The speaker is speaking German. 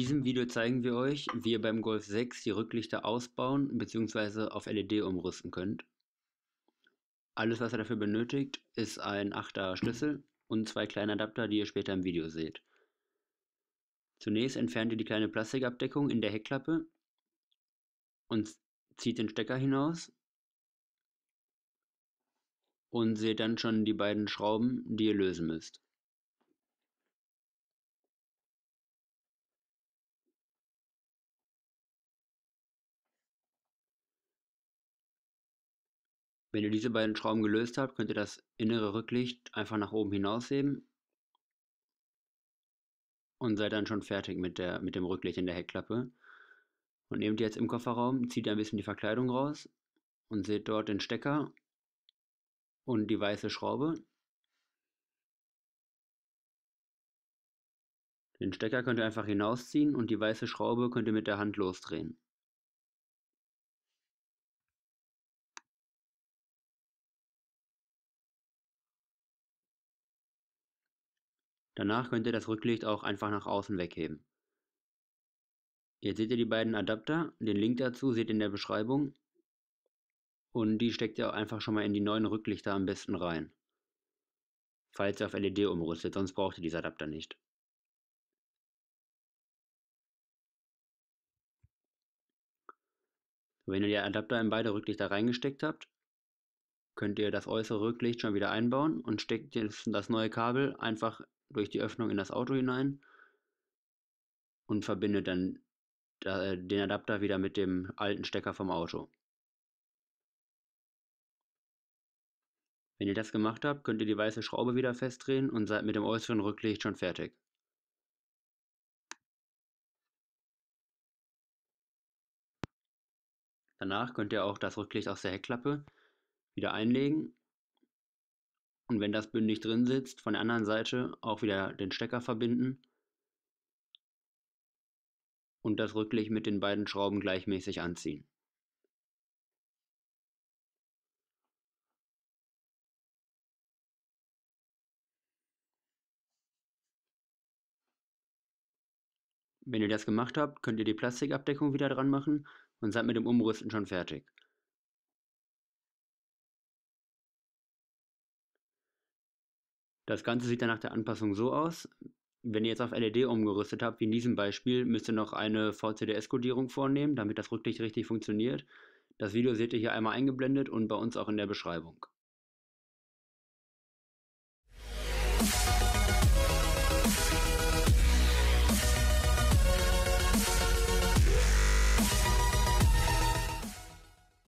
diesem Video zeigen wir euch, wie ihr beim Golf 6 die Rücklichter ausbauen bzw. auf LED umrüsten könnt. Alles was ihr dafür benötigt ist ein 8er Schlüssel und zwei kleine Adapter, die ihr später im Video seht. Zunächst entfernt ihr die kleine Plastikabdeckung in der Heckklappe und zieht den Stecker hinaus und seht dann schon die beiden Schrauben, die ihr lösen müsst. Wenn ihr diese beiden Schrauben gelöst habt, könnt ihr das innere Rücklicht einfach nach oben hinausheben und seid dann schon fertig mit, der, mit dem Rücklicht in der Heckklappe. Und nehmt ihr jetzt im Kofferraum, zieht ein bisschen die Verkleidung raus und seht dort den Stecker und die weiße Schraube. Den Stecker könnt ihr einfach hinausziehen und die weiße Schraube könnt ihr mit der Hand losdrehen. Danach könnt ihr das Rücklicht auch einfach nach außen wegheben. Jetzt seht ihr die beiden Adapter, den Link dazu seht ihr in der Beschreibung und die steckt ihr auch einfach schon mal in die neuen Rücklichter am besten rein. Falls ihr auf LED umrüstet, sonst braucht ihr diese Adapter nicht. Wenn ihr die Adapter in beide Rücklichter reingesteckt habt, könnt ihr das äußere Rücklicht schon wieder einbauen und steckt jetzt das neue Kabel einfach durch die Öffnung in das Auto hinein und verbindet dann den Adapter wieder mit dem alten Stecker vom Auto. Wenn ihr das gemacht habt, könnt ihr die weiße Schraube wieder festdrehen und seid mit dem äußeren Rücklicht schon fertig. Danach könnt ihr auch das Rücklicht aus der Heckklappe wieder einlegen und wenn das bündig drin sitzt, von der anderen Seite auch wieder den Stecker verbinden und das Rücklicht mit den beiden Schrauben gleichmäßig anziehen. Wenn ihr das gemacht habt, könnt ihr die Plastikabdeckung wieder dran machen und seid mit dem Umrüsten schon fertig. Das Ganze sieht dann nach der Anpassung so aus. Wenn ihr jetzt auf LED umgerüstet habt, wie in diesem Beispiel, müsst ihr noch eine VCDS-Kodierung vornehmen, damit das Rücklicht richtig funktioniert. Das Video seht ihr hier einmal eingeblendet und bei uns auch in der Beschreibung.